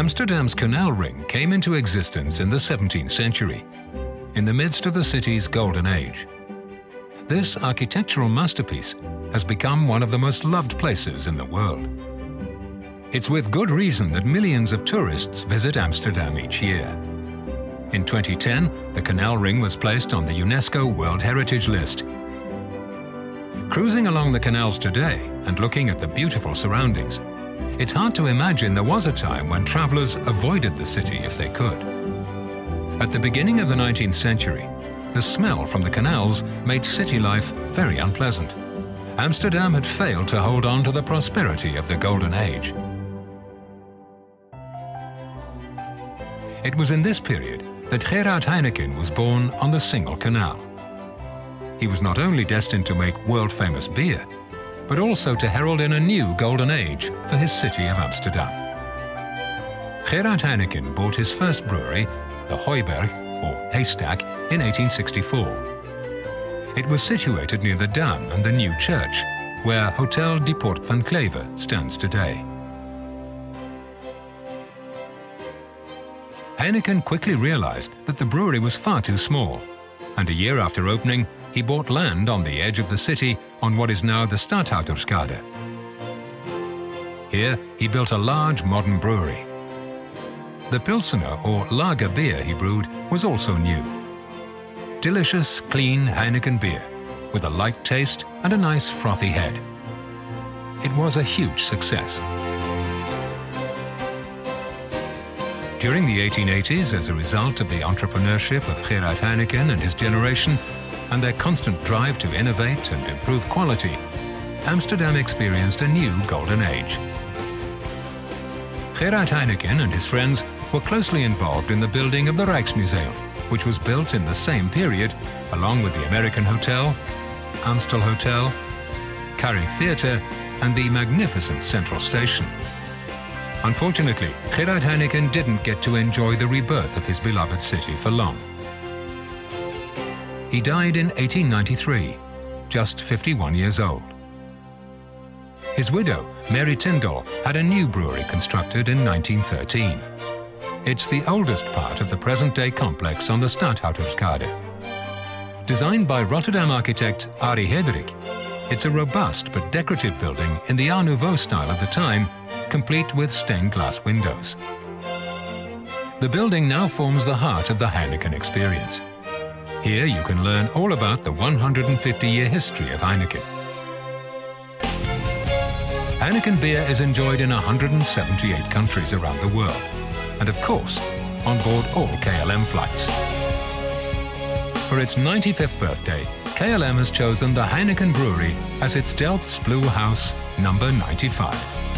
Amsterdam's canal ring came into existence in the 17th century, in the midst of the city's golden age. This architectural masterpiece has become one of the most loved places in the world. It's with good reason that millions of tourists visit Amsterdam each year. In 2010, the canal ring was placed on the UNESCO World Heritage List. Cruising along the canals today and looking at the beautiful surroundings, it's hard to imagine there was a time when travellers avoided the city if they could. At the beginning of the 19th century, the smell from the canals made city life very unpleasant. Amsterdam had failed to hold on to the prosperity of the Golden Age. It was in this period that Gerard Heineken was born on the Singel Canal. He was not only destined to make world-famous beer, but also to herald in a new golden age for his city of Amsterdam. Gerard Heineken bought his first brewery, the Hooiberg, or Haystack, in 1864. It was situated near the dam and the new church, where Hotel de Port van Cleve stands today. Heineken quickly realized that the brewery was far too small, and a year after opening, he bought land on the edge of the city on what is now the Stadhouderskade. Here, he built a large modern brewery. The Pilsener, or lager beer he brewed, was also new. Delicious, clean Heineken beer, with a light taste and a nice frothy head. It was a huge success. During the 1880s, as a result of the entrepreneurship of Gerard Heineken and his generation, and their constant drive to innovate and improve quality, Amsterdam experienced a new golden age. Gerard Heineken and his friends were closely involved in the building of the Rijksmuseum, which was built in the same period, along with the American Hotel, Amstel Hotel, Carré Theatre, and the magnificent Central Station. Unfortunately, Gerard Heineken didn't get to enjoy the rebirth of his beloved city for long. He died in 1893, just 51 years old. His widow, Mary Tindal, had a new brewery constructed in 1913. It's the oldest part of the present-day complex on the Stadhouderskade. Designed by Rotterdam architect Arie Hedrick, it's a robust but decorative building in the Art Nouveau style of the time, complete with stained glass windows. The building now forms the heart of the Heineken experience. Here you can learn all about the 150-year history of Heineken. Heineken beer is enjoyed in 178 countries around the world. And of course, on board all KLM flights. For its 95th birthday, KLM has chosen the Heineken Brewery as its Delfts Blue House number 95.